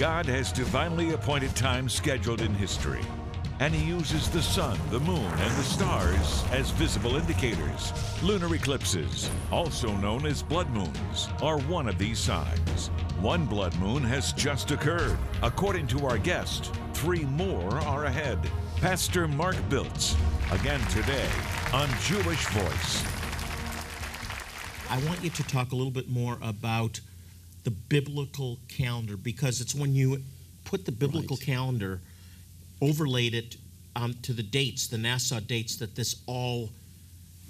God has divinely appointed times scheduled in history, and He uses the sun, the moon, and the stars as visible indicators. Lunar eclipses, also known as blood moons, are one of these signs. One blood moon has just occurred. According to our guest, three more are ahead. Pastor Mark Biltz, again today on Jewish Voice. I want you to talk a little bit more about the biblical calendar because it's when you put the biblical Right. calendar, overlaid it um, to the dates, the NASA dates, that this all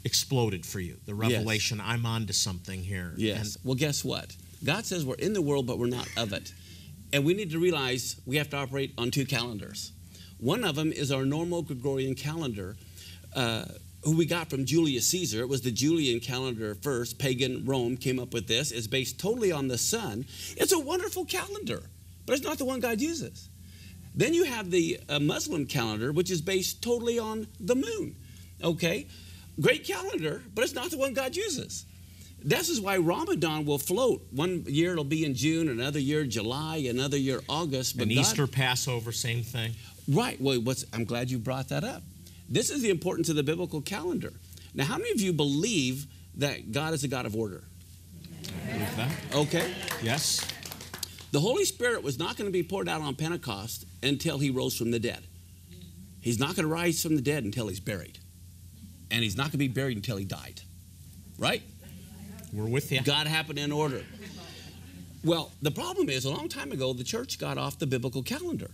exploded for you. The revelation, I'm on to something here. Yes. And well, guess what? God says we're in the world, but we're not of it. And we need to realize we have to operate on two calendars. One of them is our normal Gregorian calendar, uh, who we got from Julius Caesar. It was the Julian calendar first. Pagan Rome came up with this. It's based totally on the sun. It's a wonderful calendar, but it's not the one God uses. Then you have the uh, Muslim calendar, which is based totally on the moon. Okay? Great calendar, but it's not the one God uses. This is why Ramadan will float. One year it'll be in June, another year July, another year August. But and God- Easter, Passover, same thing. Right. Well, what's, I'm glad you brought that up. This is the importance of the biblical calendar. Now, how many of you believe that God is a God of order? That? Okay. Yes. The Holy Spirit was not going to be poured out on Pentecost until he rose from the dead. He's not going to rise from the dead until he's buried. And he's not going to be buried until he died. Right? We're with you. God happened in order. Well, the problem is, a long time ago, the church got off the biblical calendar.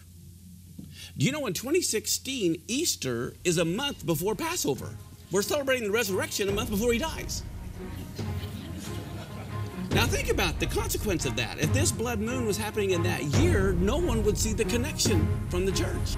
Do you know in 2016, Easter is a month before Passover? We're celebrating the resurrection a month before he dies. Now, think about the consequence of that. If this blood moon was happening in that year, no one would see the connection from the church.